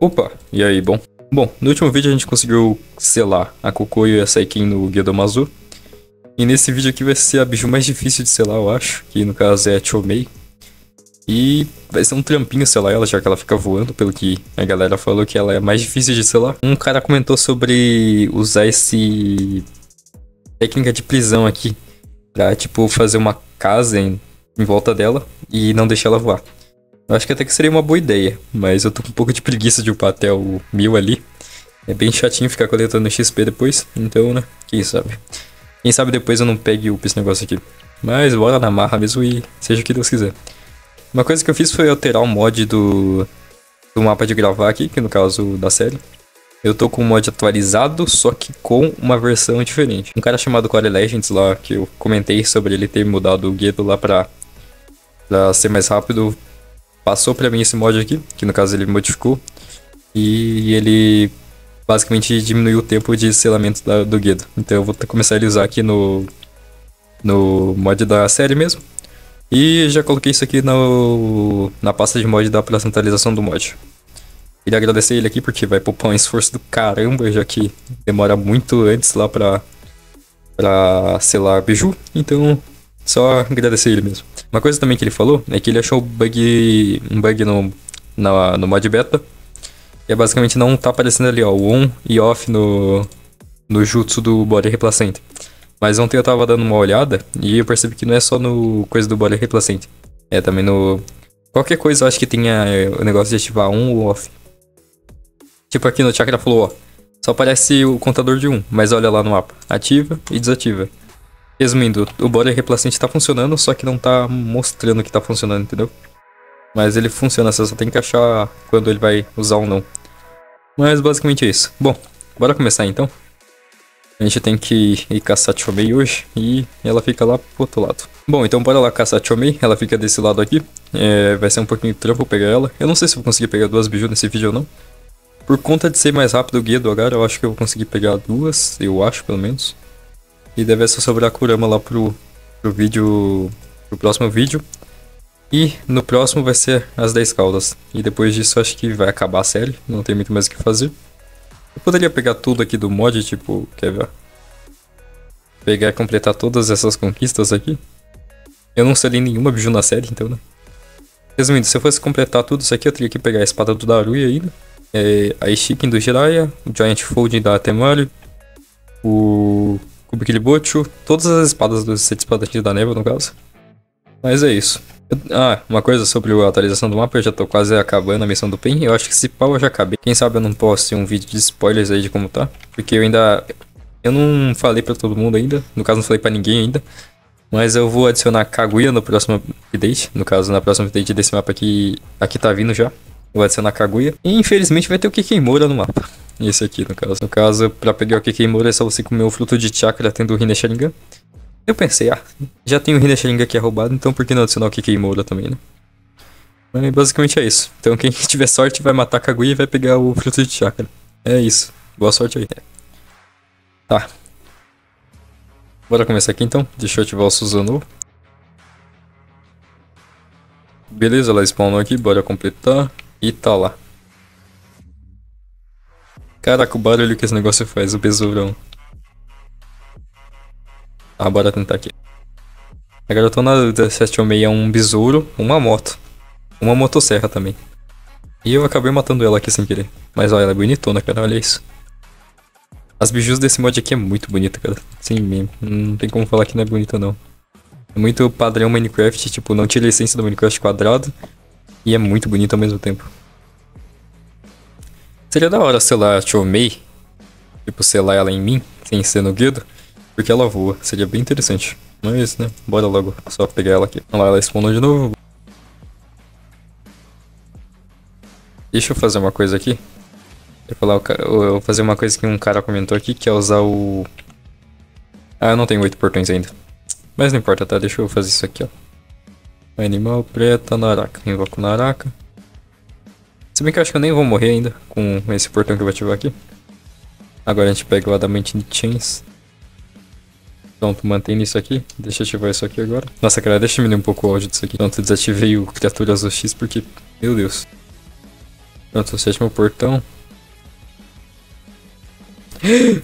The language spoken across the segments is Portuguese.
Opa, e aí, bom? Bom, no último vídeo a gente conseguiu selar a Kokoyo e a Saikin no Guia do Amazu. E nesse vídeo aqui vai ser a bicho mais difícil de selar, eu acho, que no caso é a Chomei. E vai ser um trampinho selar ela, já que ela fica voando, pelo que a galera falou que ela é mais difícil de selar. Um cara comentou sobre usar esse técnica de prisão aqui, pra, tipo, fazer uma casa em, em volta dela e não deixar ela voar. Eu acho que até que seria uma boa ideia, mas eu tô com um pouco de preguiça de upar até o mil ali. É bem chatinho ficar coletando XP depois, então, né, quem sabe. Quem sabe depois eu não pegue up esse negócio aqui. Mas bora na marra mesmo e seja o que Deus quiser. Uma coisa que eu fiz foi alterar o mod do, do mapa de gravar aqui, que no caso da série. Eu tô com o mod atualizado, só que com uma versão diferente. Um cara chamado Core Legends lá, que eu comentei sobre ele ter mudado o gueto lá pra, pra ser mais rápido, passou para mim esse mod aqui, que no caso ele modificou, e ele basicamente diminuiu o tempo de selamento da, do Guedo. Então eu vou começar a usar aqui no, no mod da série mesmo. E já coloquei isso aqui no, na pasta de mod da atualização do mod. Queria agradecer ele aqui porque vai poupar um esforço do caramba, já que demora muito antes lá pra, pra selar biju. Então só agradecer ele mesmo. Uma coisa também que ele falou é que ele achou bug, um bug no, no, no mod beta. E é basicamente não tá aparecendo ali, ó, o on e off no, no jutsu do body replacement. Mas ontem eu tava dando uma olhada e eu percebi que não é só no coisa do body replacement. É também no. Qualquer coisa eu acho que tenha é, o negócio de ativar on ou off. Tipo aqui no Chakra falou, ó. Só aparece o contador de 1, mas olha lá no mapa. Ativa e desativa. Resumindo, o body replacement tá funcionando, só que não tá mostrando que tá funcionando, entendeu? Mas ele funciona, você só tem que achar quando ele vai usar ou não. Mas basicamente é isso. Bom, bora começar então. A gente tem que ir caçar Chomei hoje e ela fica lá pro outro lado. Bom, então bora lá caçar Chomei, ela fica desse lado aqui. É, vai ser um pouquinho trampo pegar ela. Eu não sei se vou conseguir pegar duas biju nesse vídeo ou não. Por conta de ser mais rápido o guia do Agar, eu acho que eu vou conseguir pegar duas, eu acho pelo menos. E deve só sobrar Kurama lá pro, pro vídeo. pro próximo vídeo. E no próximo vai ser as 10 caudas. E depois disso acho que vai acabar a série. Não tem muito mais o que fazer. Eu poderia pegar tudo aqui do mod, tipo, quer ver? Pegar e completar todas essas conquistas aqui. Eu não selei nenhuma biju na série, então, né? Resumindo, se eu fosse completar tudo isso aqui, eu teria que pegar a espada do Daruya ainda. É, a Ishiken do Jiraiya, o Giant Folding da Temari, o Kubikilibochu, todas as espadas dos sete espadachins da neva, no caso. Mas é isso. Ah, uma coisa sobre a atualização do mapa, eu já tô quase acabando a missão do PEN. Eu acho que esse pau eu já acabei. Quem sabe eu não posso ter um vídeo de spoilers aí de como tá. Porque eu ainda... Eu não falei pra todo mundo ainda. No caso, não falei pra ninguém ainda. Mas eu vou adicionar Kaguya no próximo update. No caso, na próxima update desse mapa aqui... Aqui tá vindo já. Vou adicionar Kaguya. E infelizmente vai ter o Kikimura no mapa. Esse aqui, no caso. No caso, pra pegar o Kikimura é só você comer o fruto de chakra tendo o Hine. Eu pensei, ah, já tem o Hine Sharingan que é roubado, então por que não adicionar o Kikimura também, né? Mas basicamente é isso. Então quem tiver sorte vai matar Kaguya e vai pegar o fruto de chakra. É isso. Boa sorte aí. Tá. Bora começar aqui então. Deixa eu ativar o Suzano. Beleza, ela spawnou aqui, bora completar. E tá lá. Caraca, o barulho que esse negócio faz, o besourão. Ah, bora tentar aqui. Agora eu tô na 786 é um besouro, uma moto. Uma motosserra também. E eu acabei matando ela aqui sem querer. Mas olha, ela é bonitona, cara, olha isso. As bijus desse mod aqui é muito bonita, cara. Sim mesmo. Não tem como falar que não é bonita, não. É muito padrão Minecraft, tipo, não tira a essência do Minecraft quadrado. E é muito bonito ao mesmo tempo. Seria da hora selar a Chomei, tipo, selar ela em mim, sem ser no Guido, porque ela voa. Seria bem interessante. Mas, né, bora logo só pegar ela aqui. Olha lá, ela spawnou de novo. Deixa eu fazer uma coisa aqui. Eu vou, fazer uma coisa que um cara comentou aqui, que é usar o... Ah, eu não tenho oito portões ainda. Mas não importa, tá? Deixa eu fazer isso aqui, ó. Animal preta, Naraka. Invoco Naraka. Se bem que eu acho que eu nem vou morrer ainda com esse portão que eu vou ativar aqui. Agora a gente pega o Adamantine Chains. Pronto, mantém isso aqui. Deixa eu ativar isso aqui agora. Nossa, cara, deixa eu diminuir um pouco o áudio disso aqui. Pronto, desativei o Criaturas do X porque... Meu Deus. Pronto, o sétimo portão.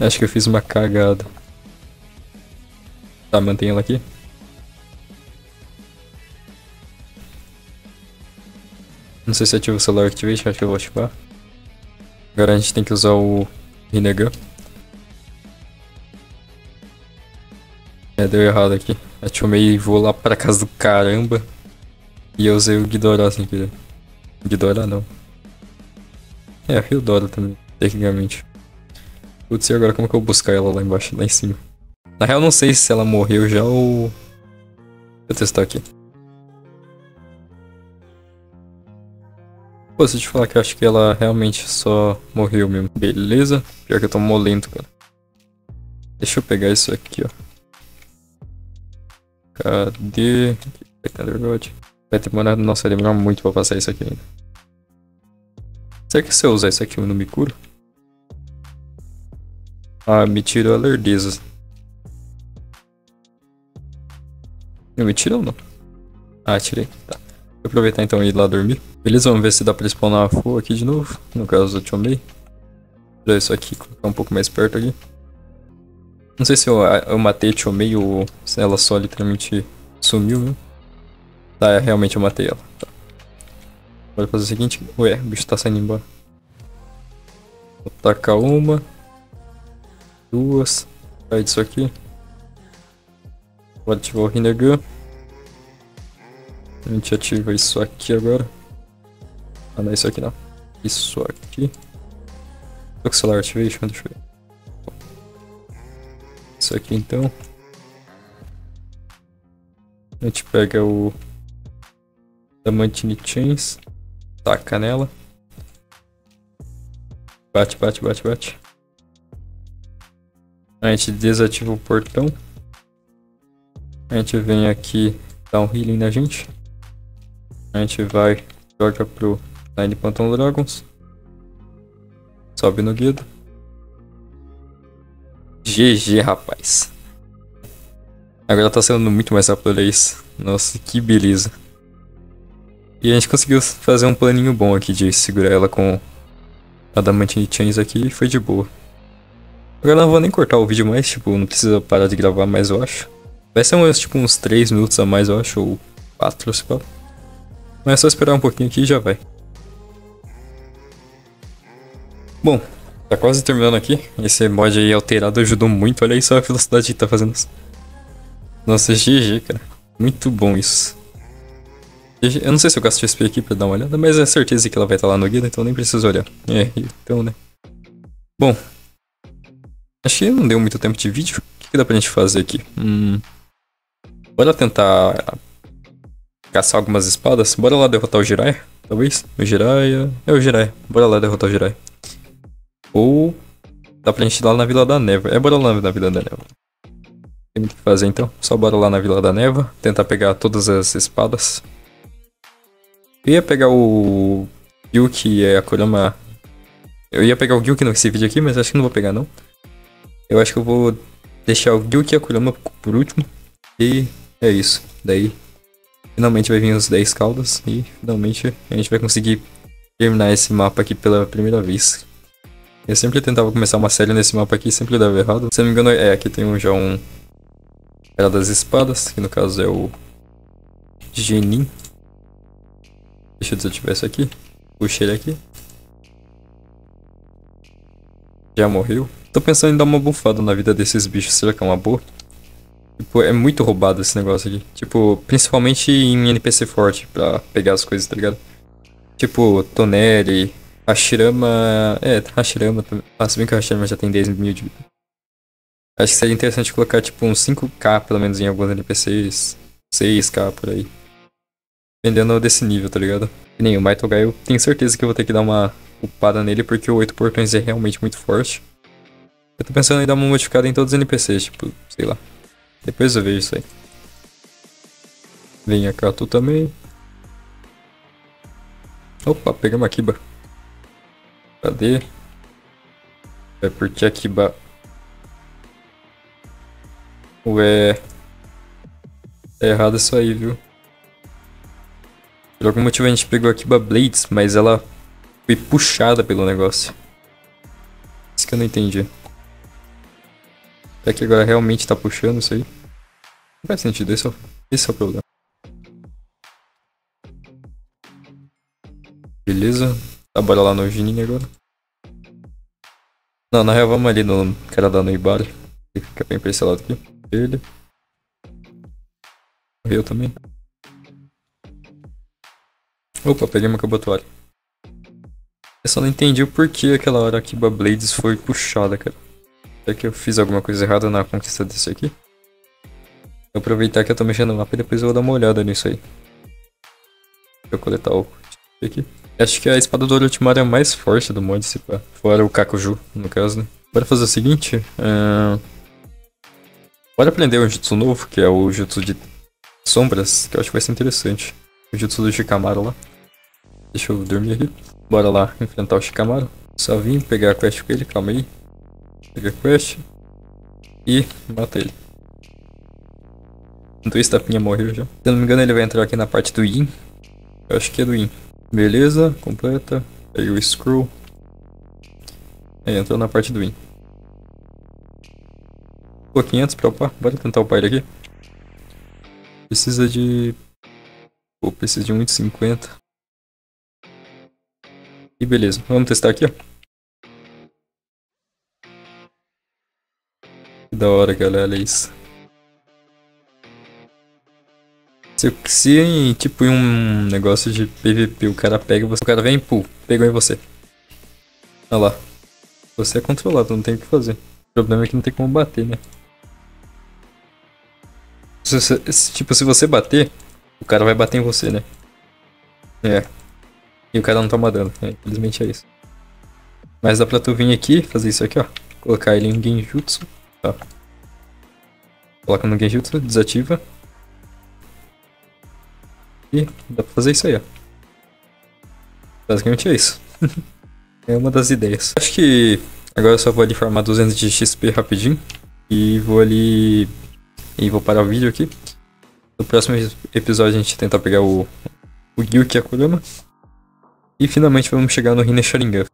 Acho que eu fiz uma cagada. Tá, mantém ela aqui. Não sei se ativa o celular activation, acho que eu vou ativar. Agora a gente tem que usar o Rinnegan. É, deu errado aqui. Ativei e vou lá pra casa do caramba. E eu usei o Ghidorah sem querer. Ghidorah não. É, a Hildora também, tecnicamente. Putz, e agora como que eu vou buscar ela lá embaixo, lá em cima? Na real, não sei se ela morreu já ou... Eu testar aqui. Eu te falar que eu acho que ela realmente só morreu mesmo. Beleza? Pior que eu tô molento, cara. Deixa eu pegar isso aqui, ó. Cadê? Vai demorar... Nossa, vai demorar muito pra passar isso aqui ainda. Será que se eu usar isso aqui eu não me curo? Ah, me tirou a lerdeza. Eu me tirou ou não? Ah, tirei. Tá. Vou aproveitar então e ir lá dormir. Beleza, vamos ver se dá pra spawnar a full aqui de novo. No caso do Chomei. Tirar isso aqui, colocar um pouco mais perto aqui. Não sei se eu, eu matei a Chomei ou se ela só literalmente sumiu, né? Tá, é, realmente eu matei ela. Tá. Fazer o seguinte. Ué, o bicho tá saindo embora. Vou tacar uma. Duas. Sai disso aqui. Vou ativar o Rinnegan. A gente ativa isso aqui agora. Ah, não é isso aqui não. Isso aqui. Pixelar Activation, deixa eu ver. Isso aqui então. A gente pega o Damantine Chains, taca nela. Bate, bate, bate, bate. A gente desativa o portão. A gente vem aqui dar um healing na gente. A gente vai, joga pro Nine Phantom Dragons. Sobe no guido. GG, rapaz. Agora tá sendo muito mais rápido, olha isso. Nossa, que beleza. E a gente conseguiu fazer um planinho bom aqui de segurar ela com Adamantine Chains aqui e foi de boa. Agora não vou nem cortar o vídeo mais, tipo, não precisa parar de gravar mais, eu acho. Vai ser uns, tipo, uns 3 minutos a mais, eu acho, ou 4, se pode. Mas é só esperar um pouquinho aqui e já vai. Bom, tá quase terminando aqui. Esse mod aí alterado ajudou muito. Olha aí só a velocidade que tá fazendo. Nossa, GG, cara. Muito bom isso. Eu não sei se eu gasto XP aqui pra dar uma olhada, mas é certeza que ela vai estar tá lá no guia, então nem preciso olhar. É, então, né. Bom. Acho que não deu muito tempo de vídeo. O que, que dá pra gente fazer aqui? Hum... Bora tentar caçar algumas espadas. Bora lá derrotar o Jiraiya, talvez. O Jiraiya... É o Jiraiya. Bora lá derrotar o Jiraiya. Ou... Dá pra gente ir lá na Vila da Neva. É, bora lá na Vila da Neva. Tem muito o que fazer então. Só bora lá na Vila da Neva. Tentar pegar todas as espadas. Eu ia pegar o... Gyuki e a Kurama... Eu ia pegar o Gyuki nesse vídeo aqui, mas acho que não vou pegar não. Eu acho que eu vou deixar o Gyuki e a Kurama por último. E é isso. Daí Finalmente vai vir os 10 caudas e finalmente a gente vai conseguir terminar esse mapa aqui pela primeira vez. Eu sempre tentava começar uma série nesse mapa aqui sempre dava errado. Se não me engano, é, aqui tem um, já um Era das Espadas, que no caso é o Genin. Deixa eu desativar isso aqui. Puxa ele aqui. Já morreu. Tô pensando em dar uma bufada na vida desses bichos, será que é uma boa? Tipo, é muito roubado esse negócio aqui. Tipo, principalmente em NPC forte, pra pegar as coisas, tá ligado? Tipo, Toneri, Hashirama... É, Hashirama também. Ah, se bem que o Hashirama já tem 10 mil de vida. Acho que seria interessante colocar, tipo, uns 5k, pelo menos, em alguns NPCs. 6k, por aí. Dependendo desse nível, tá ligado? E nem o Maitogai, eu tenho certeza que eu vou ter que dar uma upada nele, porque o 8 portões é realmente muito forte. Eu tô pensando em dar uma modificada em todos os NPCs, tipo, sei lá. Depois eu vejo isso aí. Vem cá tu também. Opa, pegamos a Kiba. Cadê? É porque a Kiba... Ué... É errado isso aí, viu? Por algum motivo a gente pegou a Kiba Blades, mas ela foi puxada pelo negócio. Isso que eu não entendi. É que agora realmente tá puxando isso aí? Não faz sentido, esse é esse é o problema. Beleza. Tá, bora lá no Gininho agora. Não, na real vamos ali no cara da Noibara. Ele fica bem parcelado aqui. Ele. Morreu também. Opa, peguei uma cabatuária. Eu só não entendi o porquê aquela hora que Blades foi puxada, cara. Será que eu fiz alguma coisa errada na conquista desse aqui? Vou aproveitar que eu tô mexendo no mapa e depois eu vou dar uma olhada nisso aí. Deixa eu coletar o aqui. Acho que a espada do Orochimaru é a mais forte do mod, se pá. Fora o Kakuju, no caso, né? Bora fazer o seguinte. Uh... Bora aprender um jutsu novo, que é o jutsu de sombras, que eu acho que vai ser interessante. O jutsu do Shikamaru lá. Deixa eu dormir aqui. Bora lá enfrentar o Shikamaru. Só vim pegar a quest com ele, calma aí. Pega a quest. E mata ele. Dois tapinha morreu já. Se eu não me engano ele vai entrar aqui na parte do Yin. Eu acho que é do Yin. Beleza, completa. Pega o scroll. Aí entrou na parte do win. Pô, 500 pra upar. Bora tentar upar ele aqui. Precisa de... Pô, precisa de 1,50. E beleza, vamos testar aqui, ó. Que da hora, galera, olha isso. Se, se tipo em um negócio de PVP o cara pega você, o cara vem pô, pegou em você. Olha lá. Você é controlado, não tem o que fazer. O problema é que não tem como bater, né? Se, se, tipo, se você bater, o cara vai bater em você, né? É. E o cara não toma dano, é, infelizmente é isso. Mas dá pra tu vir aqui, fazer isso aqui, ó. Colocar ele em Genjutsu. Tá. Coloca no Genjutsu, desativa. Dá pra fazer isso aí, ó. Basicamente é isso. é uma das ideias. Acho que agora eu só vou ali farmar 200 de XP rapidinho. E vou ali... E vou parar o vídeo aqui. No próximo episódio a gente tenta pegar o... O Gyuki Akurama. E finalmente vamos chegar no Hine Sharingan.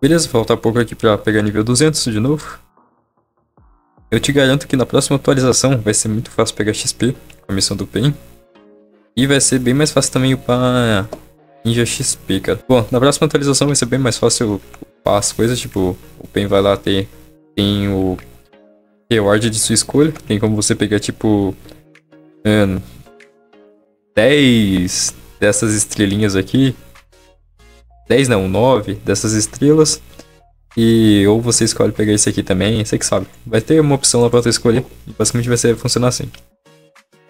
Beleza, falta pouco aqui pra pegar nível 200 de novo. Eu te garanto que na próxima atualização vai ser muito fácil pegar XP com a missão do PEN. E vai ser bem mais fácil também upar Ninja XP, cara. Bom, na próxima atualização vai ser bem mais fácil upar as coisas, tipo, o PEN vai lá ter tem o reward de sua escolha. Tem como você pegar, tipo, um, 10 dessas estrelinhas aqui. 10 não, 9 dessas estrelas. E ou você escolhe pegar esse aqui também, você que sabe. Vai ter uma opção lá pra você escolher. E basicamente vai ser, funcionar assim.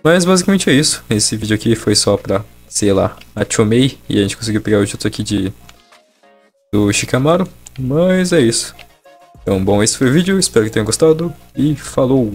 Mas basicamente é isso. Esse vídeo aqui foi só pra, sei lá, a Chomei. E a gente conseguiu pegar o jutsu aqui de do Shikamaru. Mas é isso. Então, bom, esse foi o vídeo. Espero que tenham gostado. E falou!